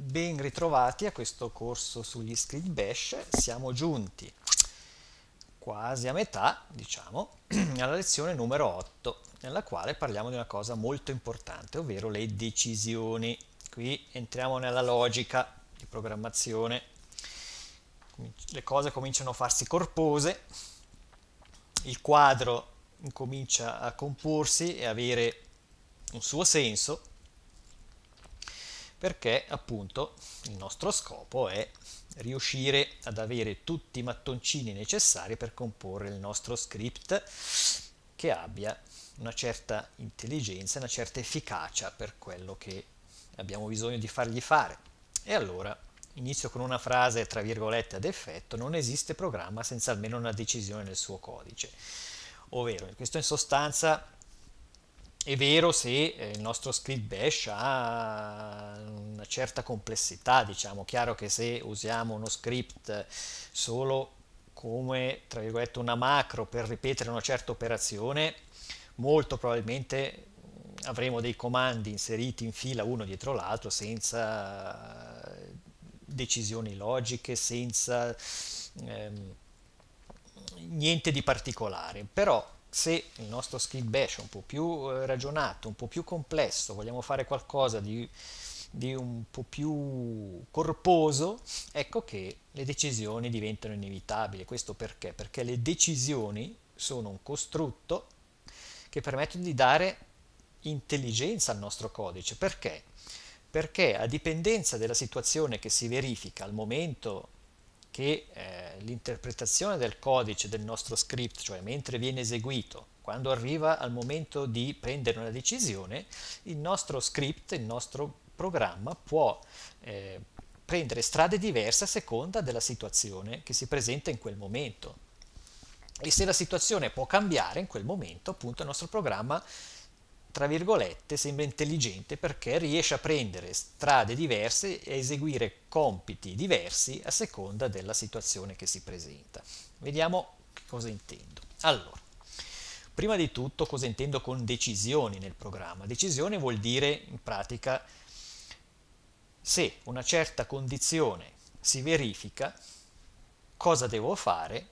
Ben ritrovati a questo corso sugli script bash, siamo giunti quasi a metà, diciamo, alla lezione numero 8, nella quale parliamo di una cosa molto importante, ovvero le decisioni. Qui entriamo nella logica di programmazione, le cose cominciano a farsi corpose, il quadro comincia a comporsi e avere un suo senso perché appunto il nostro scopo è riuscire ad avere tutti i mattoncini necessari per comporre il nostro script che abbia una certa intelligenza, una certa efficacia per quello che abbiamo bisogno di fargli fare. E allora inizio con una frase tra virgolette ad effetto, non esiste programma senza almeno una decisione nel suo codice. Ovvero, questo in sostanza è vero se eh, il nostro script bash ha una certa complessità, diciamo, chiaro che se usiamo uno script solo come, tra virgolette, una macro per ripetere una certa operazione, molto probabilmente avremo dei comandi inseriti in fila uno dietro l'altro senza decisioni logiche, senza ehm, niente di particolare. Però se il nostro skill bash è un po' più eh, ragionato, un po' più complesso, vogliamo fare qualcosa di, di, un po' più corposo, ecco che le decisioni diventano inevitabili. Questo perché? Perché le decisioni sono un costrutto che permettono di dare intelligenza al nostro codice. Perché? Perché a dipendenza della situazione che si verifica al momento che eh, l'interpretazione del codice del nostro script, cioè mentre viene eseguito, quando arriva al momento di prendere una decisione, il nostro script, il nostro programma può eh, prendere strade diverse a seconda della situazione che si presenta in quel momento. E se la situazione può cambiare in quel momento, appunto il nostro programma tra virgolette, sembra intelligente perché riesce a prendere strade diverse e eseguire compiti diversi a seconda della situazione che si presenta. Vediamo cosa intendo. Allora, prima di tutto cosa intendo con decisioni nel programma? Decisione vuol dire in pratica se una certa condizione si verifica, cosa devo fare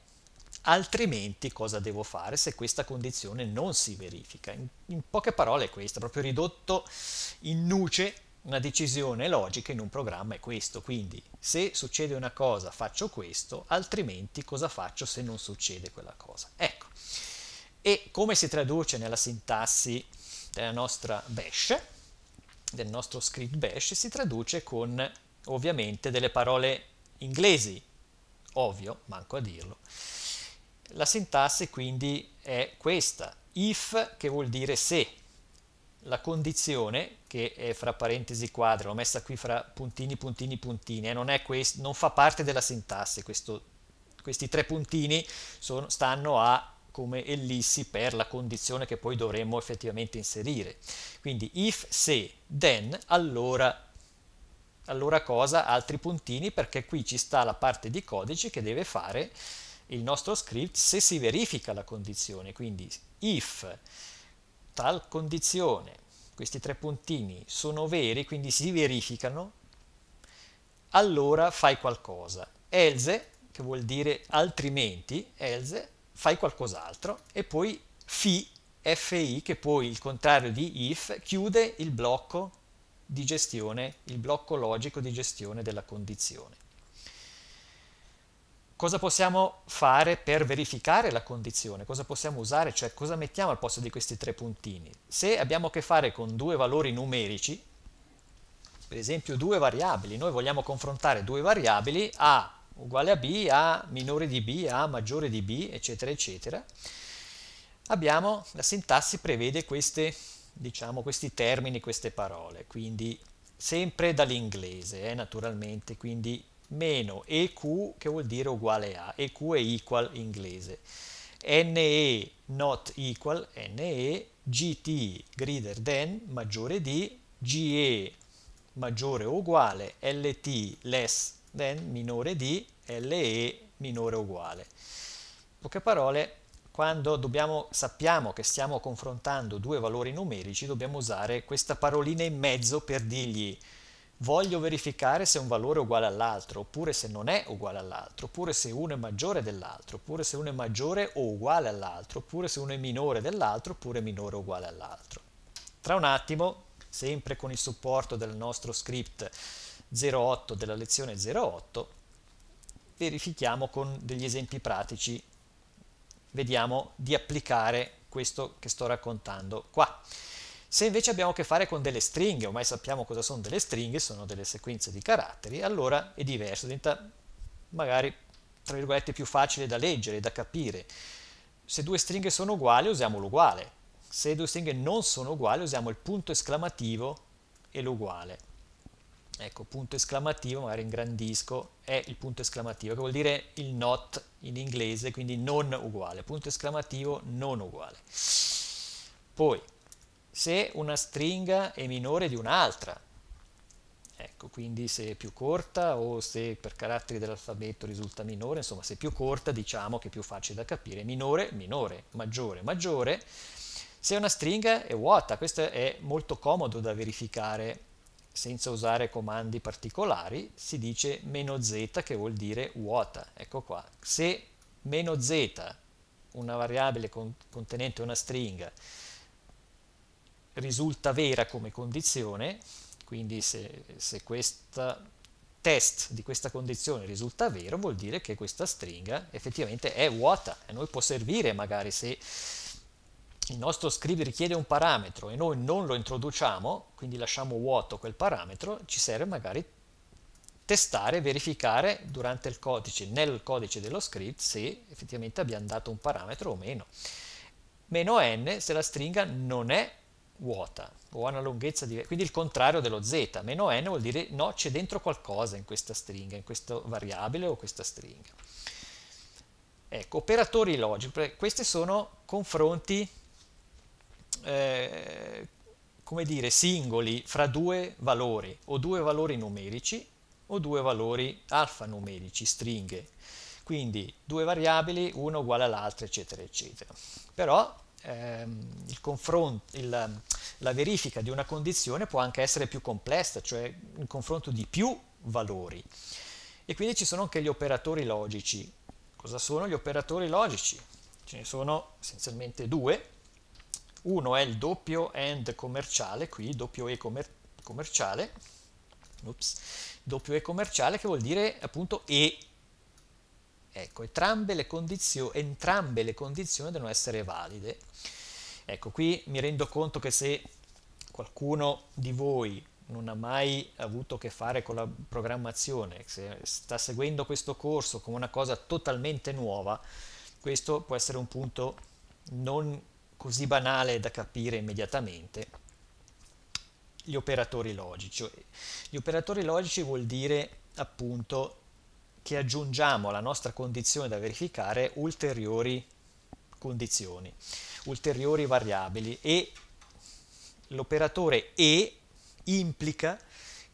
altrimenti cosa devo fare se questa condizione non si verifica? In, in poche parole è questo, proprio ridotto in nuce una decisione logica in un programma è questo, quindi se succede una cosa faccio questo, altrimenti cosa faccio se non succede quella cosa? Ecco, e come si traduce nella sintassi della nostra bash, del nostro script bash, si traduce con ovviamente delle parole inglesi, ovvio, manco a dirlo, la sintassi quindi è questa, if che vuol dire se, la condizione che è fra parentesi quadro, l'ho messa qui fra puntini, puntini, puntini, eh, non, non, fa parte della sintassi, questo, questi tre puntini sono, stanno a come ellissi per la condizione che poi dovremmo effettivamente inserire. Quindi if, se, then, allora allora cosa? Altri puntini perché qui ci sta la parte di codice che deve fare il nostro script se si verifica la condizione, quindi if tal condizione, questi tre puntini sono veri, quindi si verificano, allora fai qualcosa. Else, che vuol dire altrimenti, else, fai qualcos'altro, e poi fi, fi, che poi il contrario di if, chiude il blocco di gestione, il blocco logico di gestione della condizione. Cosa possiamo fare per verificare la condizione? Cosa possiamo usare? Cioè cosa mettiamo al posto di questi tre puntini? Se abbiamo a che fare con due valori numerici, per esempio due variabili, noi vogliamo confrontare due variabili A uguale a B, A minore di B, A maggiore di B, eccetera, eccetera, abbiamo, la sintassi prevede queste, diciamo, questi termini, queste parole, quindi sempre dall'inglese, eh, naturalmente, quindi meno EQ che vuol dire uguale a, EQ è equal in inglese, NE not equal, NE, GT greater than, maggiore di, GE maggiore o uguale, LT less than, minore di, LE minore o uguale. In poche parole, quando dobbiamo, sappiamo che stiamo confrontando due valori numerici, dobbiamo usare questa parolina in mezzo per dirgli voglio verificare se un valore è uguale all'altro, oppure se non è uguale all'altro, oppure se uno è maggiore dell'altro, oppure se uno è maggiore o uguale all'altro, oppure se uno è minore dell'altro, oppure minore o uguale all'altro. Tra un attimo, sempre con il supporto del nostro script 08 della lezione 08, verifichiamo con degli esempi pratici, vediamo di applicare questo che sto raccontando qua. Se invece abbiamo a che fare con delle stringhe, ormai sappiamo cosa sono delle stringhe, sono delle sequenze di caratteri, allora è diverso, diventa magari tra virgolette più facile da leggere, da capire. Se due stringhe sono uguali usiamo l'uguale, se due stringhe non sono uguali usiamo il punto esclamativo e l'uguale. Ecco, punto esclamativo, magari ingrandisco, è il punto esclamativo, che vuol dire il not in inglese, quindi non uguale, punto esclamativo non uguale. Poi, se una stringa è minore di un'altra. Ecco, quindi se è più corta o se per caratteri dell'alfabeto risulta minore, insomma se è più corta diciamo che è più facile da capire. Minore, minore, maggiore, maggiore. Se una stringa è vuota, questo è molto comodo da verificare senza usare comandi particolari, si dice meno z che vuol dire vuota. Ecco qua. Se meno z, una variabile contenente una stringa, risulta vera come condizione, quindi se, se questo test di questa condizione risulta vero, vuol dire che questa stringa effettivamente è vuota e noi può servire magari se il nostro script richiede un parametro e noi non lo introduciamo, quindi lasciamo vuoto quel parametro, ci serve magari testare, verificare durante il codice, nel codice dello script, se effettivamente abbiamo dato un parametro o meno. Meno n se la stringa non è vuota o ha una lunghezza diversa, quindi il contrario dello z, meno n vuol dire no, c'è dentro qualcosa in questa stringa, in questa variabile o questa stringa. Ecco, operatori logici, questi sono confronti, eh, come dire, singoli fra due valori, o due valori numerici o due valori alfanumerici, stringhe. Quindi due variabili, una uguale all'altra, eccetera, eccetera. Però ehm, il confronto, il, la verifica di una condizione può anche essere più complessa, cioè il confronto di più valori. E quindi ci sono anche gli operatori logici. Cosa sono gli operatori logici? Ce ne sono essenzialmente due. Uno è il doppio AND commerciale, qui doppio E commer commerciale, Ups. doppio E commerciale che vuol dire appunto E Ecco, entrambe le, entrambe le condizioni devono essere valide. Ecco, qui mi rendo conto che se qualcuno di voi non ha mai avuto a che fare con la programmazione, se sta seguendo questo corso come una cosa totalmente nuova, questo può essere un punto non così banale da capire immediatamente. Gli operatori logici. Gli operatori logici vuol dire appunto che aggiungiamo alla nostra condizione da verificare ulteriori condizioni, ulteriori variabili e l'operatore E implica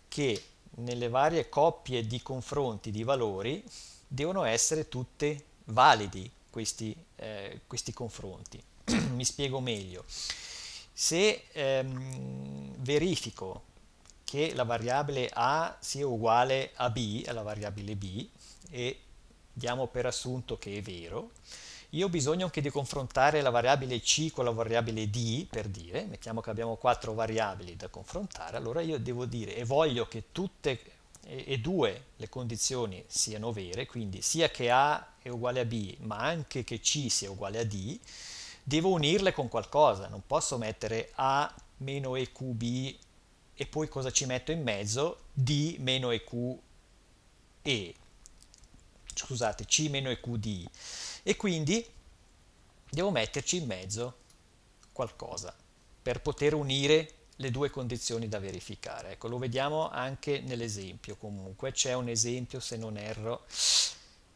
che nelle varie coppie di confronti di valori devono essere tutte validi questi, eh, questi confronti. Mi spiego meglio. Se ehm, verifico che la variabile A sia uguale a B, alla variabile B, e diamo per assunto che è vero, io ho bisogno anche di confrontare la variabile c con la variabile d, per dire, mettiamo che abbiamo quattro variabili da confrontare, allora io devo dire e voglio che tutte e, due le condizioni siano vere, quindi sia che A è uguale a B, ma anche che C sia uguale a D, devo unirle con qualcosa, non posso mettere A meno EQB e poi cosa ci metto in mezzo? D meno EQ E scusate, C meno EQD e quindi devo metterci in mezzo qualcosa per poter unire le due condizioni da verificare. Ecco, lo vediamo anche nell'esempio comunque, c'è un esempio se non erro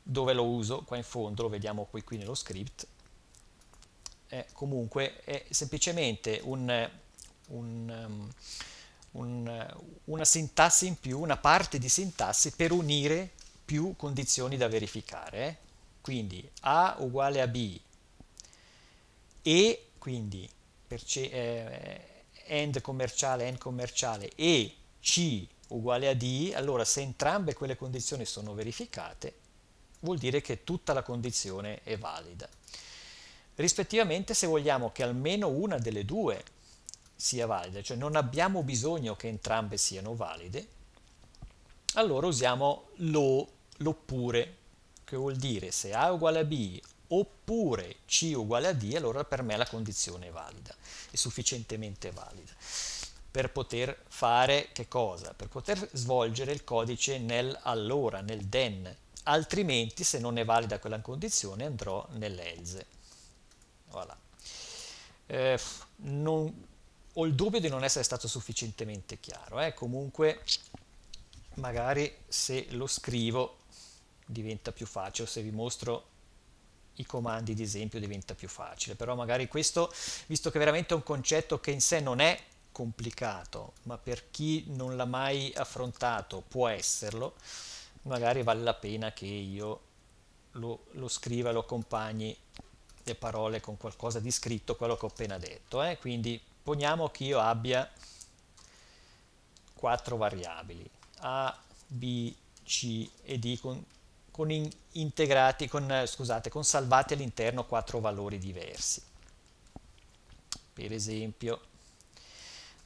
dove lo uso, qua in fondo lo vediamo poi qui nello script. Eh, comunque è semplicemente un, un, um, un, una sintassi in più, una parte di sintassi per unire più condizioni da verificare. Quindi A uguale a B e quindi eh, end commerciale, end commerciale e C uguale a D, allora se entrambe quelle condizioni sono verificate, vuol dire che tutta la condizione è valida. Rispettivamente se vogliamo che almeno una delle due sia valida, cioè non abbiamo bisogno che entrambe siano valide, allora usiamo lo, l'oppure, che vuol dire se A è uguale a B oppure C uguale a D, allora per me la condizione è valida, è sufficientemente valida. Per poter fare che cosa? Per poter svolgere il codice nel allora, nel then, altrimenti se non è valida quella condizione andrò nell'else. Voilà. Eh, non, ho il dubbio di non essere stato sufficientemente chiaro, eh? comunque magari se lo scrivo diventa più facile, se vi mostro i comandi di esempio diventa più facile, però magari questo, visto che veramente è un concetto che in sé non è complicato, ma per chi non l'ha mai affrontato può esserlo, magari vale la pena che io lo, lo scriva, lo accompagni le parole con qualcosa di scritto, quello che ho appena detto. Eh? Quindi poniamo che io abbia quattro variabili, A, B, C e D con con in, integrati, con, scusate, con salvati all'interno quattro valori diversi. Per esempio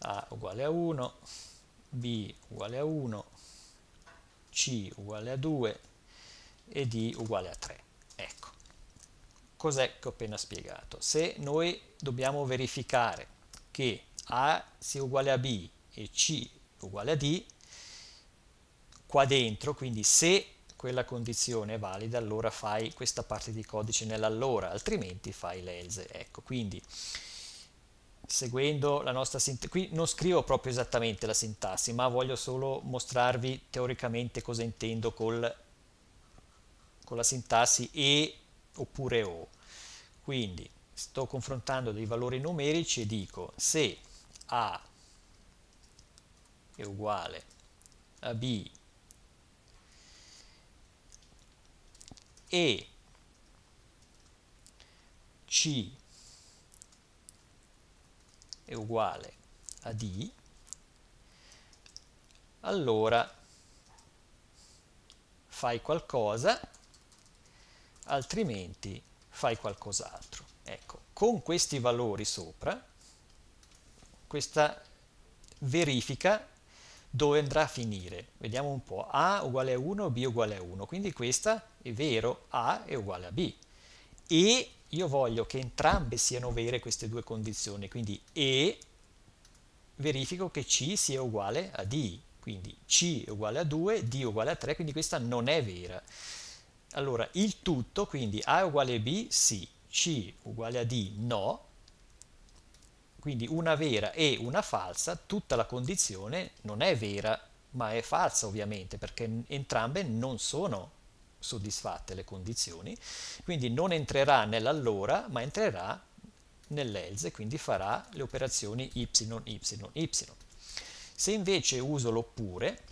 A uguale a 1, B uguale a 1, C uguale a 2 e D uguale a 3. Ecco, cos'è che ho appena spiegato? Se noi dobbiamo verificare che A sia uguale a B e C uguale a D, qua dentro, quindi se quella condizione è valida, allora fai questa parte di codice nell'allora, altrimenti fai l'else. Ecco, quindi seguendo la nostra sintassi, qui non scrivo proprio esattamente la sintassi, ma voglio solo mostrarvi teoricamente cosa intendo col, con la sintassi e oppure o. Quindi sto confrontando dei valori numerici e dico se A è uguale a B e C è uguale a D, allora fai qualcosa, altrimenti fai qualcos'altro. Ecco, con questi valori sopra, questa verifica dove andrà a finire? Vediamo un po'. A uguale a 1, B uguale a 1. Quindi questa è vero, A è uguale a B. E io voglio che entrambe siano vere queste due condizioni. Quindi E verifico che C sia uguale a D. Quindi C è uguale a 2, D è uguale a 3, quindi questa non è vera. Allora, il tutto, quindi A è uguale a B, sì. C uguale a D, no. Quindi una vera e una falsa, tutta la condizione non è vera, ma è falsa ovviamente, perché entrambe non sono soddisfatte le condizioni, quindi non entrerà nell'allora, ma entrerà nell'else, quindi farà le operazioni y, y, y. Se invece uso l'oppure,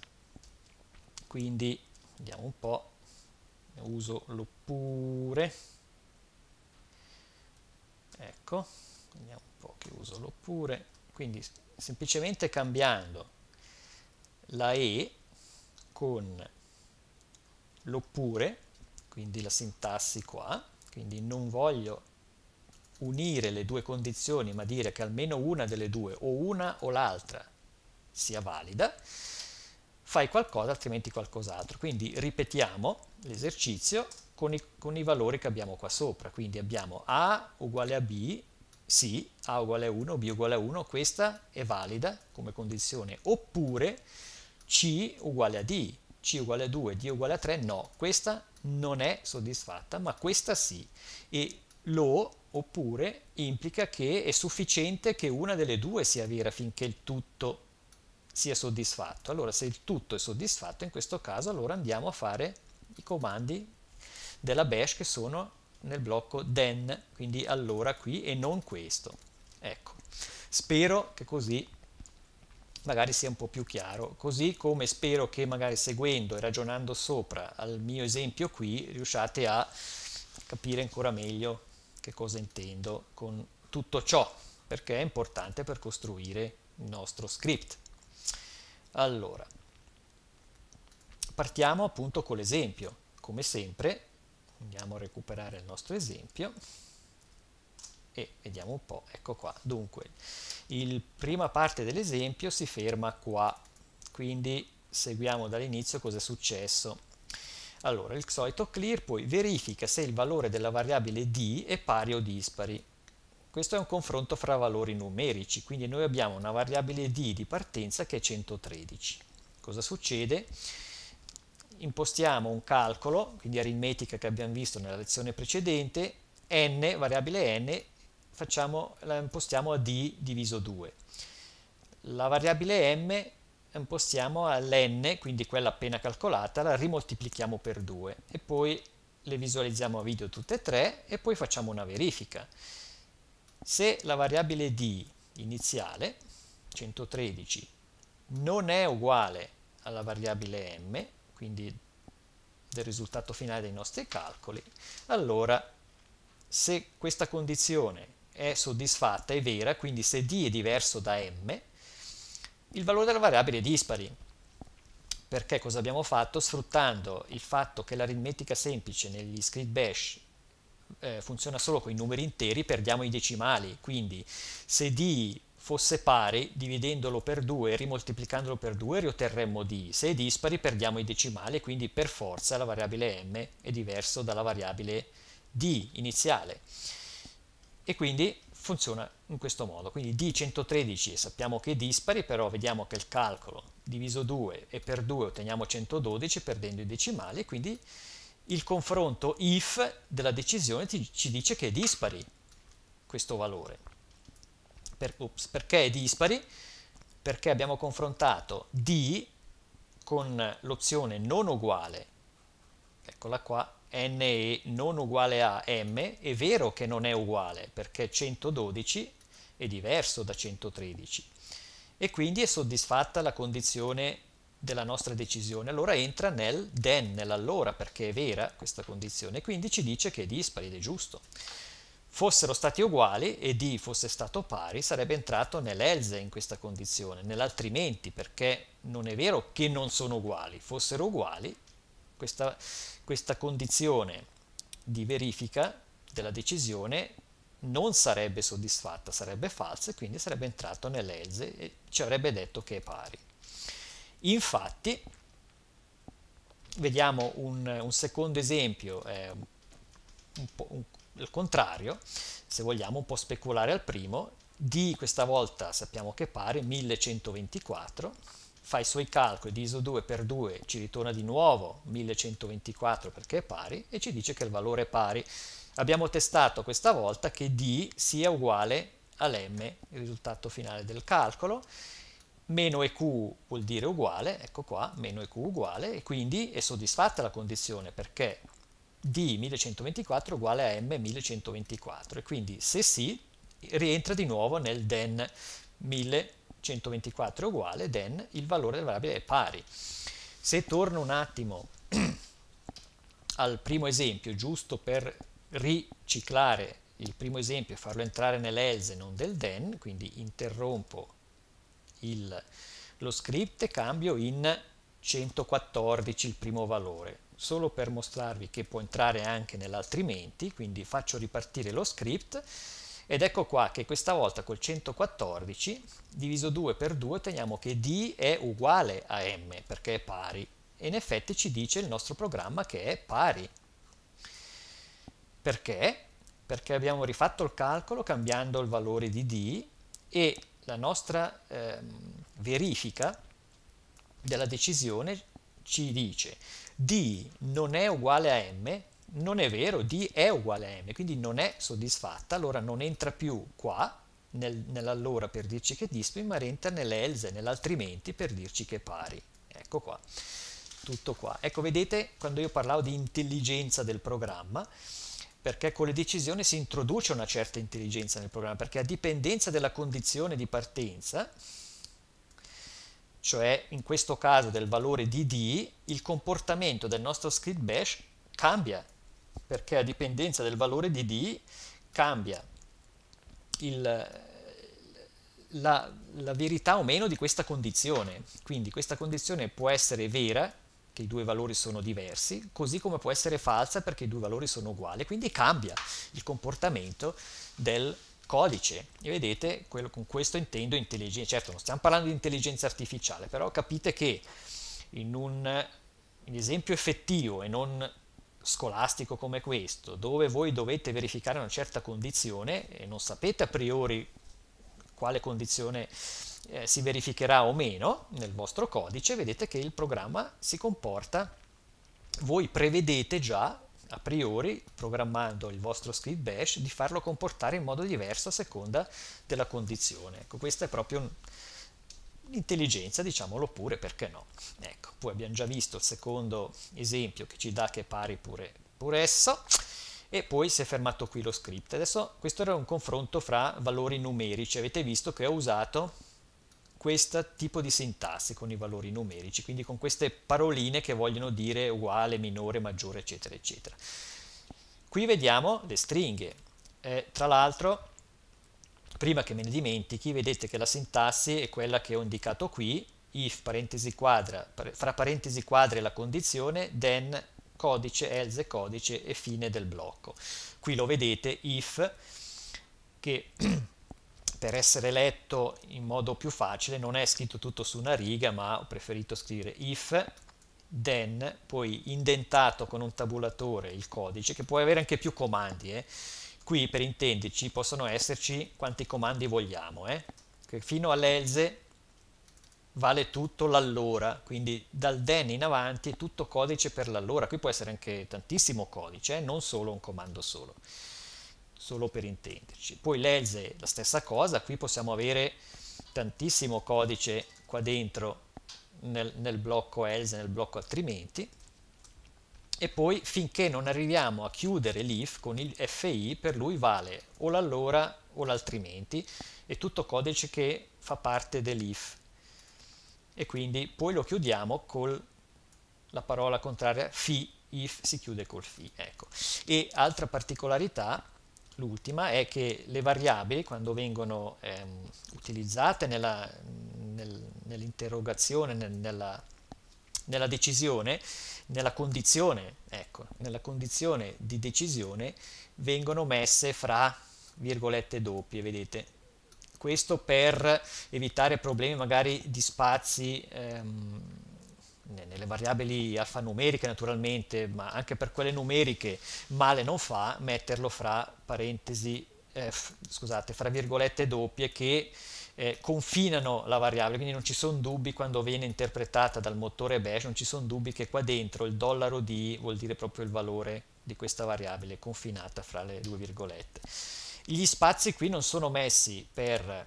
quindi vediamo un po', uso l'oppure, ecco, vediamo po' che uso l'oppure, quindi semplicemente cambiando la E con l'oppure, quindi la sintassi qua, quindi non voglio unire le due condizioni ma dire che almeno una delle due o una o l'altra sia valida, fai qualcosa altrimenti qualcos'altro. Quindi ripetiamo l'esercizio con i, con i valori che abbiamo qua sopra, quindi abbiamo A uguale a B sì, A uguale a 1, B uguale a 1, questa è valida come condizione, oppure C uguale a D, C uguale a 2, D uguale a 3, no, questa non è soddisfatta, ma questa sì. E lo oppure implica che è sufficiente che una delle due sia vera finché il tutto sia soddisfatto. Allora se il tutto è soddisfatto, in questo caso allora andiamo a fare i comandi della bash che sono nel blocco then, quindi allora qui e non questo. Ecco, spero che così magari sia un po' più chiaro, così come spero che magari seguendo e ragionando sopra al mio esempio qui riusciate a capire ancora meglio che cosa intendo con tutto ciò, perché è importante per costruire il nostro script. Allora, partiamo appunto con l'esempio. Come sempre, andiamo a recuperare il nostro esempio e vediamo un po', ecco qua. Dunque, la prima parte dell'esempio si ferma qua, quindi seguiamo dall'inizio cosa è successo. Allora, il solito clear poi verifica se il valore della variabile d è pari o dispari. Questo è un confronto fra valori numerici, quindi noi abbiamo una variabile d di partenza che è 113. Cosa succede? Impostiamo un calcolo, quindi aritmetica che abbiamo visto nella lezione precedente, n, variabile n, facciamo, la impostiamo a d diviso 2. La variabile m impostiamo all'n, quindi quella appena calcolata, la rimoltiplichiamo per 2 e poi le visualizziamo a video tutte e tre e poi facciamo una verifica. Se la variabile d iniziale, 113, non è uguale alla variabile m, quindi del risultato finale dei nostri calcoli, allora se questa condizione è soddisfatta, è vera, quindi se d è diverso da m, il valore della variabile è dispari. Perché cosa abbiamo fatto? Sfruttando il fatto che l'aritmetica semplice negli script bash eh, funziona solo con i numeri interi, perdiamo i decimali. Quindi se d fosse pari, dividendolo per 2 e rimoltiplicandolo per 2 riotterremmo d. Se è dispari perdiamo i decimali, quindi per forza la variabile m è diverso dalla variabile d iniziale. E quindi funziona in questo modo. Quindi D113 sappiamo che è dispari, però vediamo che il calcolo diviso 2 e per 2 otteniamo 112 perdendo i decimali, quindi il confronto if della decisione ci dice che è dispari questo valore. Per, ups, perché è dispari? Perché abbiamo confrontato D con l'opzione non uguale, eccola qua, NE non uguale a M, è vero che non è uguale perché 112 è diverso da 113 e quindi è soddisfatta la condizione della nostra decisione, allora entra nel then, nell'allora, perché è vera questa condizione, quindi ci dice che è dispari ed è giusto. Fossero stati uguali e D fosse stato pari, sarebbe entrato nell'else in questa condizione, nell'altrimenti, perché non è vero che non sono uguali, fossero uguali, questa, questa condizione di verifica della decisione non sarebbe soddisfatta, sarebbe falsa e quindi sarebbe entrato nell'else e ci avrebbe detto che è pari. Infatti, vediamo un, un secondo esempio, eh, un un, il contrario, se vogliamo un po' speculare al primo, di questa volta sappiamo che è pari 1124 fa i suoi calcoli, diviso 2 per 2 ci ritorna di nuovo 1124 perché è pari e ci dice che il valore è pari. Abbiamo testato questa volta che D sia uguale all'M, il risultato finale del calcolo, meno EQ vuol dire uguale, ecco qua, meno EQ uguale, e quindi è soddisfatta la condizione perché D 1124 è uguale a M 1124, e quindi se sì, rientra di nuovo nel den 1124 124 è uguale, then il valore della variabile è pari. Se torno un attimo al primo esempio, giusto per riciclare il primo esempio e farlo entrare nell'else non del then, quindi interrompo il, lo script e cambio in 114 il primo valore, solo per mostrarvi che può entrare anche nell'altrimenti, quindi faccio ripartire lo script ed ecco qua che questa volta col 114 diviso 2 per 2 otteniamo che D è uguale a M perché è pari e in effetti ci dice il nostro programma che è pari. Perché? Perché abbiamo rifatto il calcolo cambiando il valore di D e la nostra eh, verifica della decisione ci dice D non è uguale a M non è vero, D è uguale a M, quindi non è soddisfatta, allora non entra più qua, nel, nell'allora per dirci che è dispari, ma rientra nell'else, nell'altrimenti per dirci che è pari. Ecco qua, tutto qua. Ecco, vedete, quando io parlavo di intelligenza del programma, perché con le decisioni si introduce una certa intelligenza nel programma, perché a dipendenza della condizione di partenza, cioè in questo caso del valore di D, il comportamento del nostro script bash cambia perché a dipendenza del valore di D cambia il, la, la, verità o meno di questa condizione. Quindi questa condizione può essere vera, perché i due valori sono diversi, così come può essere falsa perché i due valori sono uguali, quindi cambia il comportamento del codice. E vedete quello, con questo intendo intelligenza certo non stiamo parlando di intelligenza artificiale però capite che in un in esempio effettivo e non scolastico come questo dove voi dovete verificare una certa condizione e non sapete a priori quale condizione eh, si verificherà o meno nel vostro codice vedete che il programma si comporta voi prevedete già a priori, programmando il vostro script bash, di farlo comportare in modo diverso a seconda della condizione. Ecco, questa è proprio un'intelligenza, diciamolo pure, perché no? Ecco, poi abbiamo già visto il secondo esempio che ci dà che è pari pure, pure esso, e poi si è fermato qui lo script. Adesso questo era un confronto fra valori numerici, avete visto che ho usato questo tipo di sintassi con i valori numerici, quindi con queste paroline che vogliono dire uguale, minore, maggiore, eccetera, eccetera. Qui vediamo le stringhe. Eh, tra l'altro, prima che me ne dimentichi, vedete che la sintassi è quella che ho indicato qui, if parentesi quadra, fra parentesi quadre la condizione, then codice, else codice e fine del blocco. Qui lo vedete, if, che per essere letto in modo più facile non è scritto tutto su una riga ma ho preferito scrivere if then poi indentato con un tabulatore il codice che può avere anche più comandi eh. qui per intenderci possono esserci quanti comandi vogliamo eh. fino all'else vale tutto l'allora quindi dal then in avanti è tutto codice per l'allora qui può essere anche tantissimo codice eh, non solo un comando solo solo per intenderci. Poi l'else la stessa cosa, qui possiamo avere tantissimo codice qua dentro nel, nel blocco else, nel blocco altrimenti, e poi finché non arriviamo a chiudere l'if con il fi, per lui vale o l'allora o l'altrimenti, è tutto codice che fa parte dell'if. E quindi poi lo chiudiamo con la parola contraria fi, if si chiude col fi. Ecco. E altra particolarità, L'ultima è che le variabili, quando vengono ehm, utilizzate nella, nel, nell'interrogazione, nel, nella, nella, decisione, nella condizione, ecco, nella condizione di decisione, vengono messe fra virgolette doppie, vedete? Questo per evitare problemi magari di spazi ehm, nelle variabili alfanumeriche naturalmente, ma anche per quelle numeriche male non fa metterlo fra parentesi, eh, scusate, fra virgolette doppie che eh, confinano la variabile, quindi non ci sono dubbi quando viene interpretata dal motore bash, non ci sono dubbi che qua dentro il dollaro D vuol dire proprio il valore di questa variabile confinata fra le due virgolette. Gli spazi qui non sono messi per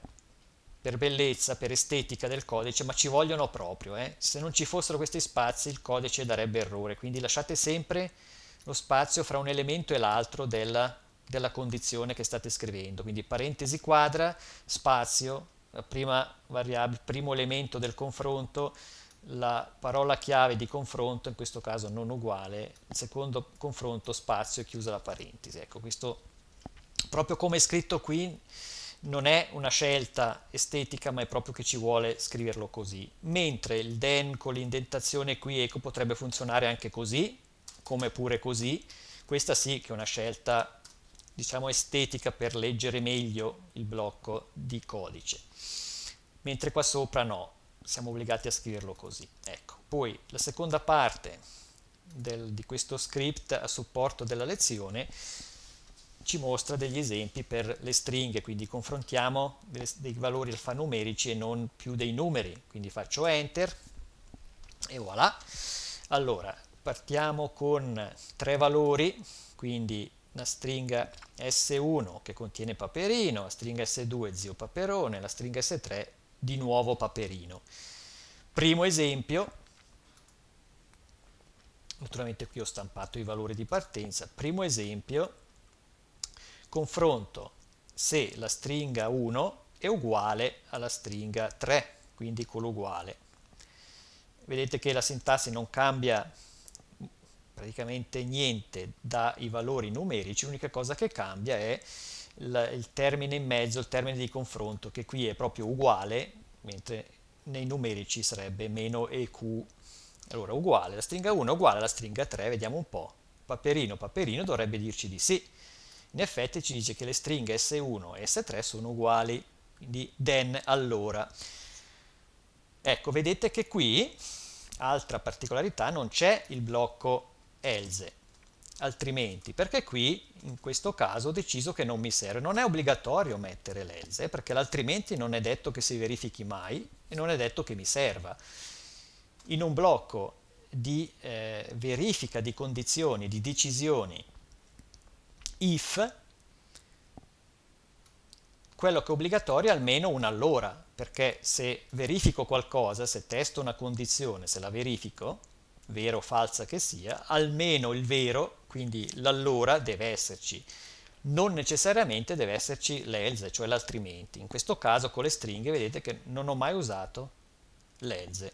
per bellezza, per estetica del codice, ma ci vogliono proprio. Eh? Se non ci fossero questi spazi il codice darebbe errore, quindi lasciate sempre lo spazio fra un elemento e l'altro della, della condizione che state scrivendo. Quindi parentesi quadra, spazio, prima variabile, primo elemento del confronto, la parola chiave di confronto, in questo caso non uguale, secondo confronto spazio chiusa la parentesi. Ecco, questo proprio come è scritto qui non è una scelta estetica ma è proprio che ci vuole scriverlo così. Mentre il den con l'indentazione qui ecco potrebbe funzionare anche così come pure così questa sì che è una scelta diciamo estetica per leggere meglio il blocco di codice. Mentre qua sopra no siamo obbligati a scriverlo così. Ecco poi la seconda parte del, di questo script a supporto della lezione ci mostra degli esempi per le stringhe, quindi confrontiamo dei, valori alfanumerici e non più dei numeri, quindi faccio enter e voilà. Allora, partiamo con tre valori, quindi una stringa S1 che contiene Paperino, la stringa S2 zio Paperone, la stringa S3 di nuovo Paperino. Primo esempio, naturalmente qui ho stampato i valori di partenza, primo esempio, confronto se la stringa 1 è uguale alla stringa 3, quindi con l'uguale. Vedete che la sintassi non cambia praticamente niente dai valori numerici, l'unica cosa che cambia è il, termine in mezzo, il termine di confronto, che qui è proprio uguale, mentre nei numerici sarebbe meno EQ Allora, uguale, la stringa 1 è uguale alla stringa 3, vediamo un po'. Paperino, paperino dovrebbe dirci di sì. In effetti ci dice che le stringhe S1 e S3 sono uguali, quindi then allora. Ecco, vedete che qui, altra particolarità, non c'è il blocco else, altrimenti, perché qui in questo caso ho deciso che non mi serve. Non è obbligatorio mettere l'else, perché altrimenti non è detto che si verifichi mai e non è detto che mi serva. In un blocco di eh, verifica di condizioni, di decisioni if, quello che è obbligatorio è almeno un allora, perché se verifico qualcosa, se testo una condizione, se la verifico, vero o falsa che sia, almeno il vero, quindi l'allora deve esserci. Non necessariamente deve esserci l'else, cioè l'altrimenti. In questo caso con le stringhe vedete che non ho mai usato l'else.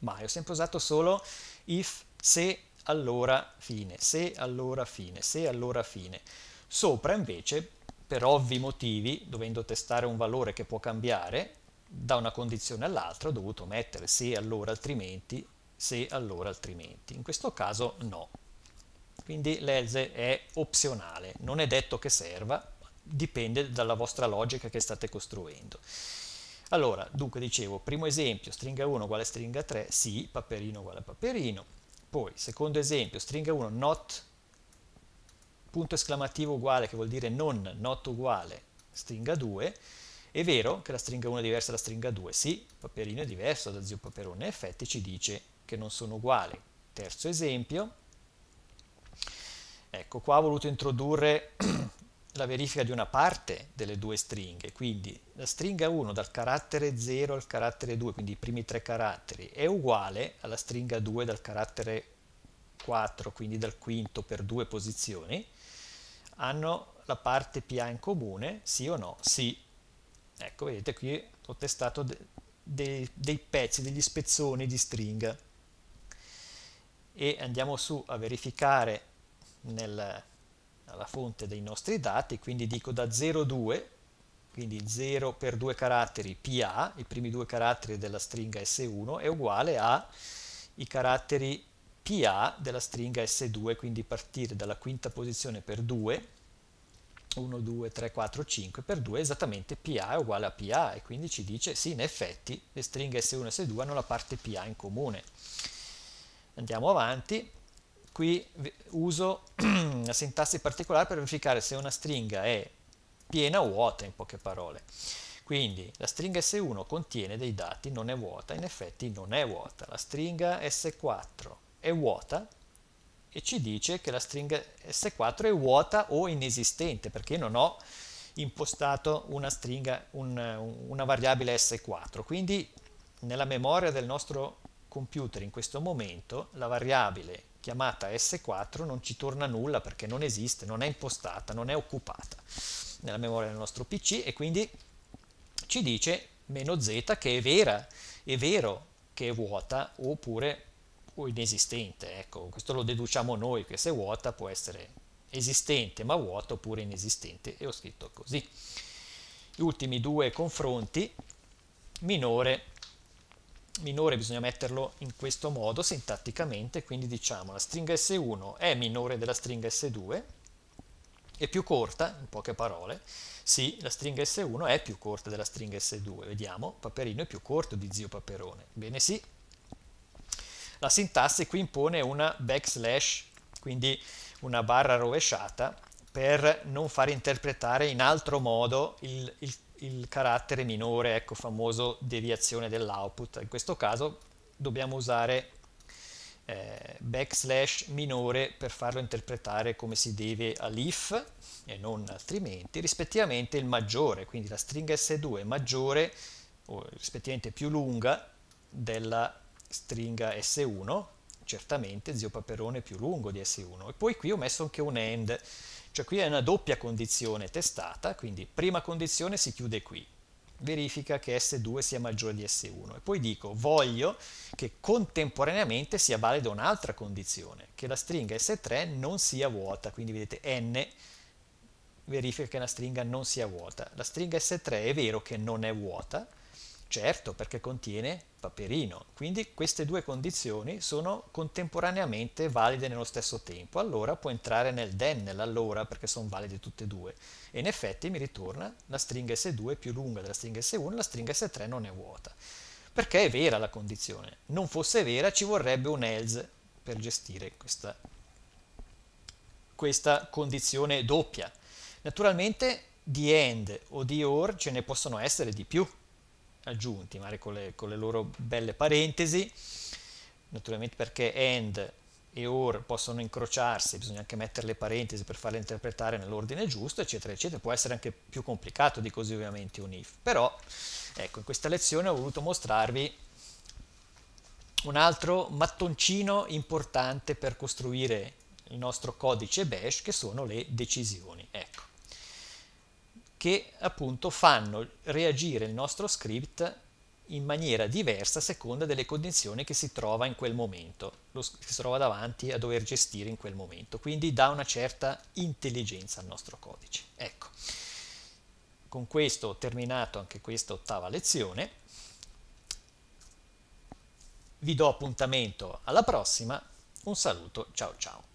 Mai, ho sempre usato solo if, se, allora, fine, se, allora, fine, se, allora, fine. Sopra invece, per ovvi motivi, dovendo testare un valore che può cambiare, da una condizione all'altra ho dovuto mettere se, allora, altrimenti, se allora altrimenti. In questo caso no. Quindi l'else è opzionale, non è detto che serva, dipende dalla vostra logica che state costruendo. Allora, dunque dicevo, primo esempio, stringa 1 uguale stringa 3, sì, paperino uguale paperino. Poi, secondo esempio, stringa 1 not, punto esclamativo uguale, che vuol dire non, not uguale, stringa 2, è vero che la stringa 1 è diversa dalla stringa 2? Sì, paperino è diverso da zio paperone, in effetti ci dice che non sono uguali. Terzo esempio, ecco qua ho voluto introdurre la verifica di una parte delle due stringhe, quindi la stringa 1 dal carattere 0 al carattere 2, quindi i primi tre caratteri, è uguale alla stringa 2 dal carattere 4, quindi dal quinto per due posizioni, hanno la parte PA in comune, sì o no? Sì. Ecco, vedete qui ho testato de- de- dei pezzi, degli spezzoni di stringa e andiamo su a verificare nel, alla fonte dei nostri dati, quindi dico da 0,2, quindi 0 per due caratteri PA, i primi due caratteri della stringa S1, è uguale ai caratteri PA della stringa S2, quindi partire dalla quinta posizione per 2, 1, 2, 3, 4, 5 per 2, esattamente PA è uguale a PA e quindi ci dice sì, in effetti le stringhe S1 e S2 hanno la parte PA in comune. Andiamo avanti, qui uso una sintassi particolare per verificare se una stringa è piena o vuota in poche parole. Quindi la stringa S1 contiene dei dati, non è vuota, in effetti non è vuota. La stringa S4 è vuota e ci dice che la stringa S4 è vuota o inesistente perché non ho impostato una stringa, un, una variabile S4. Quindi nella memoria del nostro computer in questo momento la variabile chiamata S4 non ci torna nulla perché non esiste, non è impostata, non è occupata nella memoria del nostro PC e quindi ci dice meno z che è vera, è vero che è vuota oppure o inesistente. Ecco, questo lo deduciamo noi che se vuota può essere esistente ma vuota oppure inesistente e ho scritto così. Gli ultimi due confronti, minore minore bisogna metterlo in questo modo sintatticamente, quindi diciamo la stringa S1 è minore della stringa S2, è più corta, in poche parole, sì, la stringa S1 è più corta della stringa S2, vediamo, Paperino è più corto di zio Paperone, bene sì. La sintassi qui impone una backslash, quindi una barra rovesciata, per non far interpretare in altro modo il, il il carattere minore, ecco, famoso deviazione dell'output. In questo caso dobbiamo usare eh, backslash minore per farlo interpretare come si deve all'if e non altrimenti, rispettivamente il maggiore, quindi la stringa S2 è maggiore o rispettivamente più lunga della stringa S1, certamente zio Paperone è più lungo di S1 e poi qui ho messo anche un end cioè qui è una doppia condizione testata, quindi prima condizione si chiude qui, verifica che S2 sia maggiore di S1 e poi dico voglio che contemporaneamente sia valida un'altra condizione, che la stringa S3 non sia vuota, quindi vedete n verifica che la stringa non sia vuota. La stringa S3 è vero che non è vuota, Certo, perché contiene Paperino. Quindi queste due condizioni sono contemporaneamente valide nello stesso tempo. Allora può entrare nel then, nell'allora, perché sono valide tutte e due. E in effetti mi ritorna la stringa S2 più lunga della stringa S1, la stringa S3 non è vuota. Perché è vera la condizione. Non fosse vera ci vorrebbe un else per gestire questa, questa condizione doppia. Naturalmente di end o di or ce ne possono essere di più aggiunti, magari con le, con le loro belle parentesi, naturalmente perché and e or possono incrociarsi, bisogna anche mettere le parentesi per farle interpretare nell'ordine giusto, eccetera, eccetera. Può essere anche più complicato di così ovviamente un if. Però, ecco, in questa lezione ho voluto mostrarvi un altro mattoncino importante per costruire il nostro codice bash, che sono le decisioni. Ecco che appunto fanno reagire il nostro script in maniera diversa a seconda delle condizioni che si trova in quel momento, che si trova davanti a dover gestire in quel momento. Quindi dà una certa intelligenza al nostro codice. Ecco, con questo ho terminato anche questa ottava lezione. Vi do appuntamento alla prossima. Un saluto, ciao ciao.